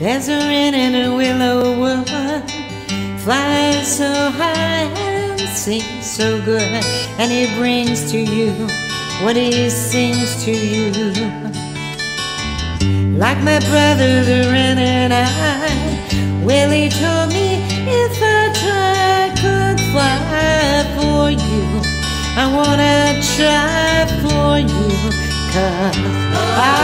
There's a wren in a willow wood, flies so high and sings so good, and he brings to you what he sings to you. Like my brother the wren and I, Willie told me if I tried could fly for you, I wanna try for you, cause I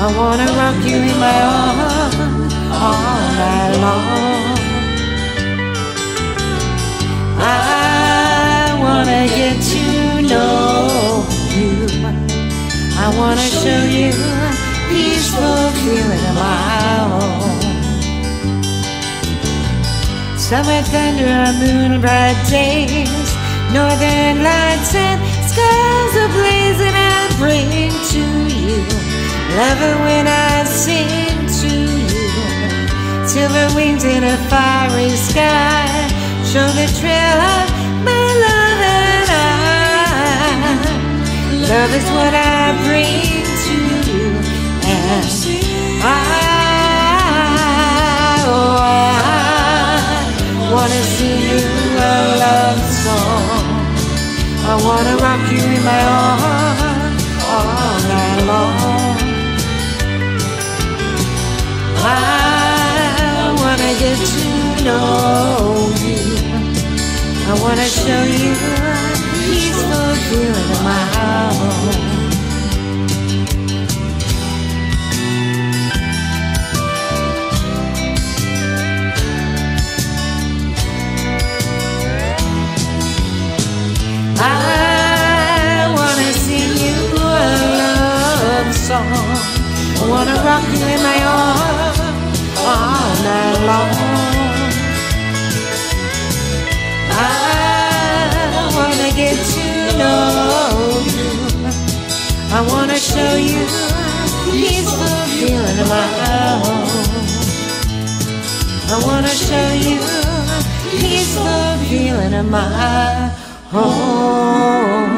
I wanna rock you in my arms all night long. I wanna get to know you. I wanna show you peaceful feeling of my own. Summer thunder, moon bright days, northern lights and love it when I sing to you. Silver wings in a fiery sky show the trail of my love and I. Love is what I bring to you, and I, oh, I wanna sing you a love song. I wanna rock you in my arms all night long. Know you. I wanna show you a peaceful feeling of my home. I wanna sing you a love song. I wanna rock you in my arms all night long. I wanna show you peaceful feeling of my own. I wanna show you peaceful feeling of my home.